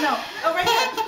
Oh, no. over here.